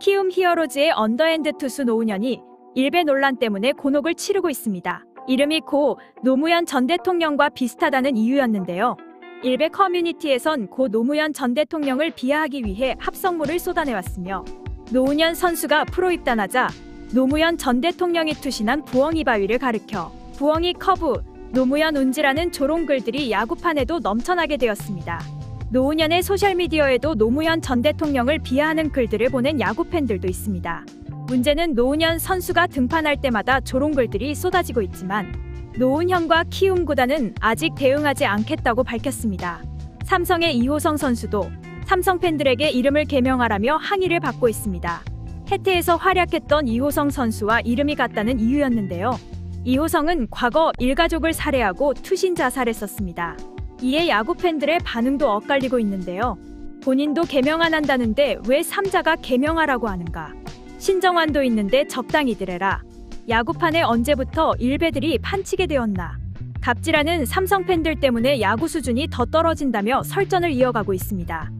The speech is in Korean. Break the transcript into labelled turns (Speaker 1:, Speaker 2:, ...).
Speaker 1: 키움 히어로즈의 언더핸드 투수 노운현이 일베 논란 때문에 곤혹을 치르고 있습니다. 이름이 고 노무현 전 대통령과 비슷하다는 이유였는데요. 일베 커뮤니티에선 고 노무현 전 대통령을 비하하기 위해 합성물을 쏟아내왔으며 노운현 선수가 프로 입단하자 노무현 전 대통령이 투신한 부엉이 바위를 가리켜 부엉이 커브 노무현 운지라는 조롱글들이 야구판에도 넘쳐나게 되었습니다. 노운현의 소셜미디어에도 노무현 전 대통령을 비하하는 글들을 보낸 야구 팬들도 있습니다. 문제는 노운현 선수가 등판할 때마다 조롱 글들이 쏟아지고 있지만 노운현과 키움 구단은 아직 대응하지 않겠다고 밝혔습니다. 삼성의 이호성 선수도 삼성 팬들에게 이름을 개명하라며 항의를 받고 있습니다. 해태에서 활약했던 이호성 선수와 이름이 같다는 이유였는데요. 이호성은 과거 일가족을 살해하고 투신 자살했었습니다. 이에 야구 팬들의 반응도 엇갈리고 있는데요. 본인도 개명 안 한다는데 왜 삼자가 개명하라고 하는가? 신정환도 있는데 적당히 들 해라. 야구판에 언제부터 일베들이 판치게 되었나? 갑질하는 삼성 팬들 때문에 야구 수준이 더 떨어진다며 설전을 이어가고 있습니다.